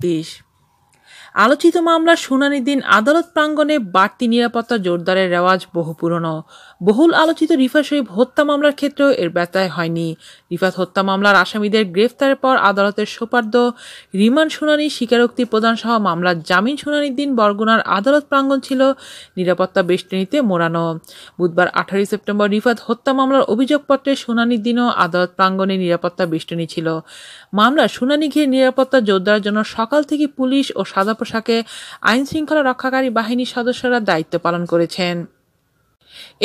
Beijo. আলোচিত মামলার শুনানির দিন আদালত প্রাঙ্গণে বাড়তি নিরাপত্তা জোরদারের রেওয়াজ বহু পুরনো। বহুল আলোচিত রিফা শরীফ হত্যা মামলার ক্ষেত্রেও এর ব্যত্যয় হয়নি। রিফাত হত্যা মামলার আসামিদের গ্রেফতারের পর আদালতের সোপার্দ রিমান্ড শুনানি স্বীকারোক্তি প্রদান সহ মামলার জামিন শুনানির দিন বরগুনার আদালত প্রাঙ্গণ ছিল নিরাপত্তা বেষ্টনীতে মোড়ানো। বুধবার আঠারোই সেপ্টেম্বর রিফাত হত্যা মামলার অভিযোগপত্রের শুনানির দিনও আদালত প্রাঙ্গণে নিরাপত্তা বেষ্টনী ছিল। মামলার শুনানি ঘিরে নিরাপত্তা জোরদারের জন্য সকাল থেকে পুলিশ ও সাদা পোশাকে আইন শৃঙ্খলা রক্ষাকারী বাহিনীর সদস্যরা দায়িত্ব পালন করেছেন।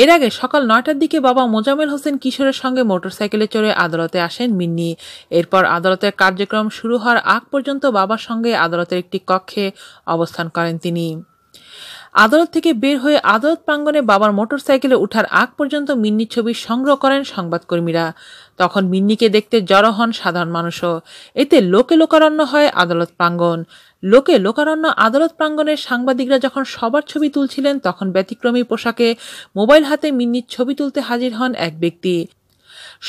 এর আগে সকাল নয়টার দিকে বাবা মোজামেল হোসেন কিশোরের সঙ্গে মোটরসাইকেলে চড়ে আদালতে আসেন মিন্নি। এরপর আদালতের কার্যক্রম শুরু হওয়ার আগ পর্যন্ত বাবার সঙ্গে আদালতের একটি কক্ষে অবস্থান করেন তিনি। আদালত থেকে বের হয়ে আদালত প্রাঙ্গণে বাবার মোটরসাইকেলে উঠার আগ পর্যন্ত মিন্নির ছবি সংগ্রহ করেন সংবাদকর্মীরা। তখন মিন্নিকে দেখতে জড়ো হন সাধারণ মানুষও। এতে লোকে লোকারণ্য হয় আদালত প্রাঙ্গণ। লোকে লোকারণ্য আদালত প্রাঙ্গণের সাংবাদিকরা যখন সবার ছবি তুলছিলেন, তখন ব্যতিক্রমী পোশাকে মোবাইল হাতে মিন্নির ছবি তুলতে হাজির হন এক ব্যক্তি।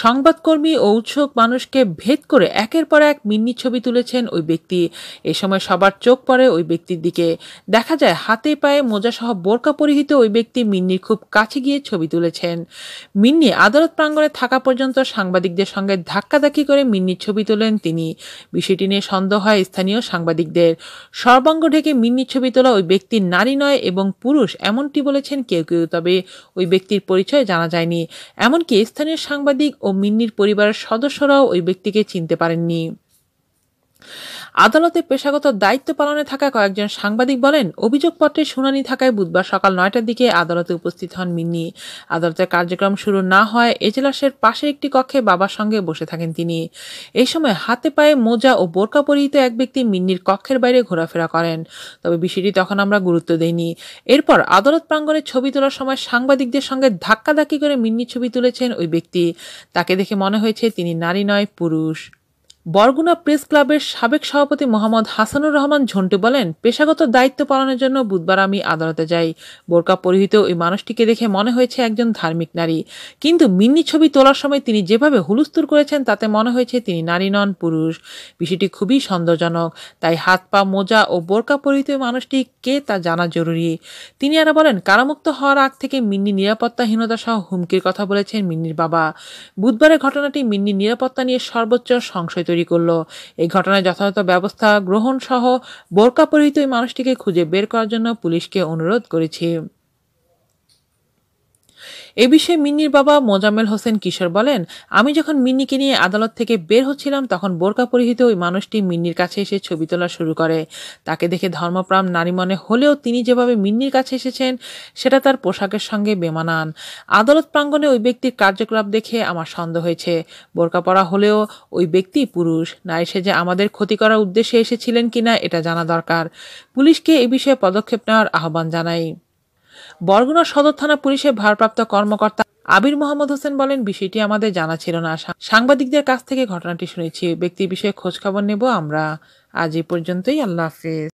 সংবাদকর্মী ও উৎসুক মানুষকে ভেদ করে একের পর এক মিন্নি ছবি তুলেছেন ওই ব্যক্তি। এ সময় সবার চোখ পড়ে ওই ব্যক্তির দিকে। দেখা যায় হাতে পায়ে মোজাসহ বোরকা পরিহিত ওই ব্যক্তি মিন্নির খুব কাছে গিয়ে ছবি তুলেছেন। মিন্নি আদালত প্রাঙ্গণে থাকা পর্যন্ত সাংবাদিকদের সঙ্গে ধাক্কাধাক্কি করে মিন্নির ছবি তোলেন তিনি। বিষয়টি নিয়ে সন্দেহ হয় স্থানীয় সাংবাদিকদের। সর্বাঙ্গ ঢেকে মিন্নির ছবি তোলা ওই ব্যক্তি নারী নয় এবং পুরুষ এমনটি বলেছেন কেউ কেউ, তবে ওই ব্যক্তির পরিচয় জানা যায়নি। এমনকি স্থানীয় সাংবাদিক ও মিন্নির পরিবারের সদস্যরাও ওই ব্যক্তিকে চিনতে পারেননি। আদালতে পেশাগত দায়িত্ব পালনে থাকা কয়েকজন সাংবাদিক বলেন, অভিযোগপত্রে শুনানি থাকায় বুধবার সকাল নয়টার দিকে আদালতে উপস্থিত হন মিন্নি। আদালতের কার্যক্রম শুরু না হয় এজলাসের পাশে একটি কক্ষে বাবার সঙ্গে বসে থাকেন তিনি। এই সময় হাতে পায়ে মোজা ও বোরকা পরিহিত এক ব্যক্তি মিন্নির কক্ষের বাইরে ঘোরাফেরা করেন। তবে বিষয়টি তখন আমরা গুরুত্ব দেইনি। এরপর আদালত প্রাঙ্গণে ছবি তোলার সময় সাংবাদিকদের সঙ্গে ধাক্কাধাক্কি করে মিন্নির ছবি তুলেছেন ওই ব্যক্তি। তাকে দেখে মনে হয়েছে তিনি নারী নয়, পুরুষ। বরগুনা প্রেস ক্লাবের সাবেক সভাপতি মোহাম্মদ হাসানুর রহমান ঝন্টু বলেন, পেশাগত দায়িত্ব পালনের জন্য বুধবার আমি আদালতে যাই। বোরকা পরিহিত ওই মানুষটিকে দেখে মনে হয়েছে একজন ধার্মিক নারী। কিন্তু মিন্নি ছবি তোলার সময় তিনি যেভাবে হুলুস্তুর করেছেন, তাতে মনে হয়েছে তিনি নারী নন, পুরুষ। বিষয়টি খুবই সন্দেহজনক। তাই হাত, পা, মোজা ও বোরকা পরিহিত ওই মানুষটি কে তা জানা জরুরি? তিনি আরও বলেন, কারামুক্ত হওয়ার আগ থেকে মিন্নি নিরাপত্তাহীনতা সহ হুমকির কথা বলেছেন মিন্নির বাবা। বুধবারের ঘটনাটি মিন্নির নিরাপত্তা নিয়ে সর্বোচ্চ সংশয় তৈরি করল। এই ঘটনায় যথাযথ ব্যবস্থা গ্রহণ সহ বোরকা পরিহিত এই মানুষটিকে খুঁজে বের করার জন্য পুলিশকে অনুরোধ করেছি। এ বিষয়ে মিন্নির বাবা মোজাম্মেল হোসেন কিশোর বলেন, আমি যখন মিন্নিকে নিয়ে আদালত থেকে বের হচ্ছিলাম, তখন বোরকা পরিহিত ওই মানুষটি মিন্নির কাছে এসে ছবি তোলা শুরু করে। তাকে দেখে ধর্মপ্রাণ নারী মনে হলেও তিনি যেভাবে মিন্নির কাছে এসেছেন, সেটা তার পোশাকের সঙ্গে বেমানান। আদালত প্রাঙ্গণে ওই ব্যক্তির কার্যকলাপ দেখে আমার সন্দেহ হয়েছে। বোরকা পরা হলেও ওই ব্যক্তি পুরুষ। নারী সে যে আমাদের ক্ষতি করার উদ্দেশ্যে এসেছিলেন কিনা, এটা জানা দরকার। পুলিশকে এ বিষয়ে পদক্ষেপ নেওয়ার আহ্বান জানাই। বরগুনা সদর থানা পুলিশের ভারপ্রাপ্ত কর্মকর্তা আবির মোহাম্মদ হোসেন বলেন, বিষয়টি আমাদের জানা ছিল না। সাংবাদিকদের কাছ থেকে ঘটনাটি শুনেছি। ব্যক্তি বিষয়ে খোঁজখবর নেব আমরা। আজ এই পর্যন্তই। আল্লাহ হাফেজ।